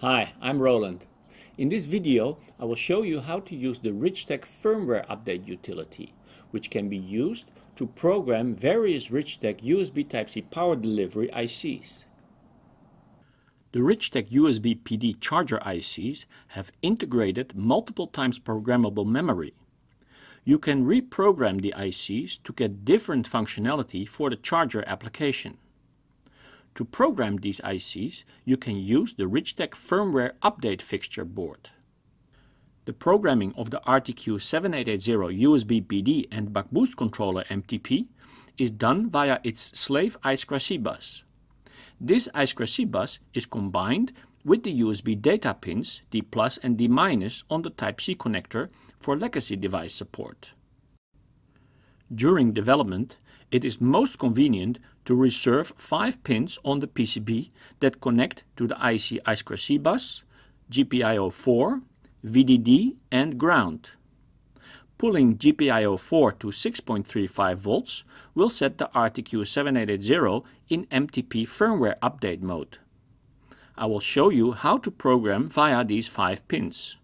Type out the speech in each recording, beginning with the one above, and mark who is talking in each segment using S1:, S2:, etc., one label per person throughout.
S1: Hi, I'm Roland. In this video, I will show you how to use the Richtek firmware update utility, which can be used to program various Richtek USB Type-C power delivery ICs. The Richtek USB PD charger ICs have integrated multiple times programmable memory. You can reprogram the ICs to get different functionality for the charger application. To program these ICs, you can use the Richtek firmware update fixture board. The programming of the RTQ7880 USB PD and buck boost controller MTP is done via its slave I2C bus. This I2C bus is combined with the USB data pins D and D on the Type-C connector for legacy device support. During development, it is most convenient to reserve 5 pins on the PCB that connect to the IC I2C bus, GPIO 4, VDD and ground. Pulling GPIO 4 to 6.35 volts will set the RTQ7880 in MTP firmware update mode. I will show you how to program via these 5 pins.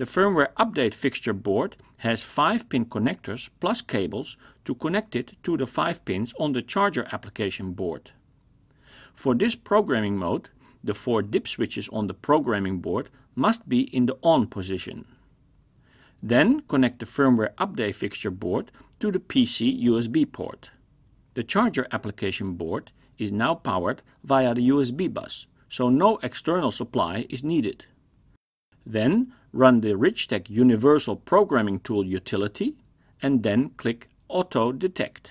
S1: The firmware update fixture board has 5 pin connectors plus cables to connect it to the 5 pins on the charger application board. For this programming mode, the 4 dip switches on the programming board must be in the on position. Then connect the firmware update fixture board to the PC USB port. The charger application board is now powered via the USB bus, so no external supply is needed. Then run the Richtek Universal Programming Tool utility and then click Auto Detect.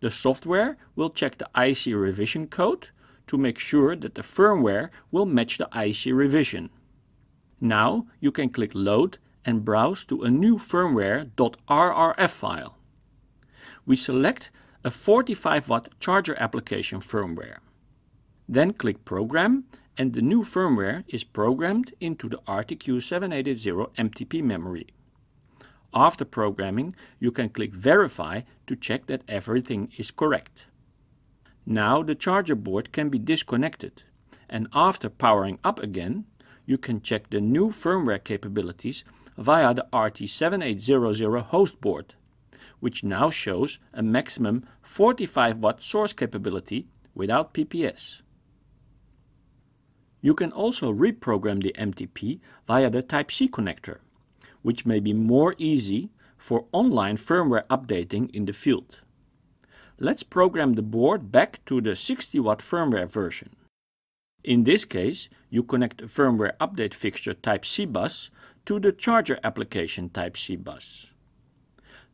S1: The software will check the IC revision code to make sure that the firmware will match the IC revision. Now you can click Load and browse to a new firmware.rrf file. We select a 45 watt charger application firmware. Then click Program and the new firmware is programmed into the RTQ7880 MTP memory. After programming, you can click Verify to check that everything is correct. Now the charger board can be disconnected and after powering up again, you can check the new firmware capabilities via the RT7800 host board, which now shows a maximum 45 watt source capability without PPS. You can also reprogram the MTP via the Type-C connector, which may be more easy for online firmware updating in the field. Let's program the board back to the 60 watt firmware version. In this case, you connect the firmware update fixture Type-C bus to the charger application Type-C bus.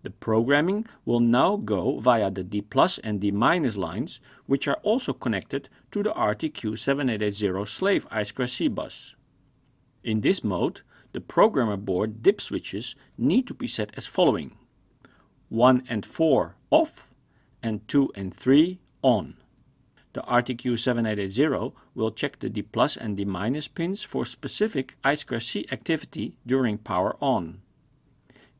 S1: The programming will now go via the D plus and D minus lines, which are also connected to the RTQ7880 slave I2C bus. In this mode, the programmer board dip switches need to be set as following 1 and 4 off and 2 and 3 on. The RTQ7880 will check the D plus and D minus pins for specific I2C activity during power on.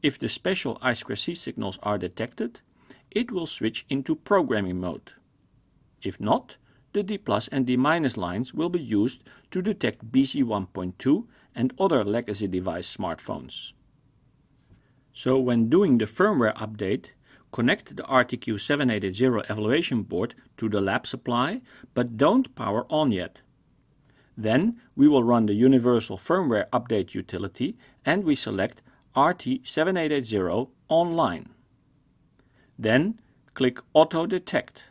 S1: If the special I2C signals are detected, it will switch into programming mode. If not, the D plus and D minus lines will be used to detect BC 1.2 and other legacy device smartphones. So when doing the firmware update, connect the RTQ7880 evaluation board to the lab supply, but don't power on yet. Then we will run the universal firmware update utility and we select RT7880 online. Then click Auto Detect.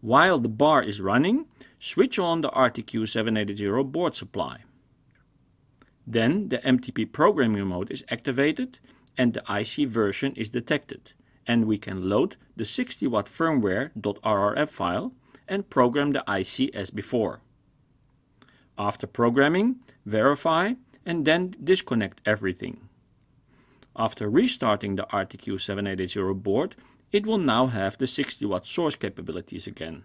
S1: While the bar is running, switch on the RTQ7880 board supply. Then the MTP programming mode is activated and the IC version is detected and we can load the 60 watt firmware.rrf file and program the IC as before. After programming, verify and then disconnect everything. After restarting the RTQ7880 board, it will now have the 60 watt source capabilities again.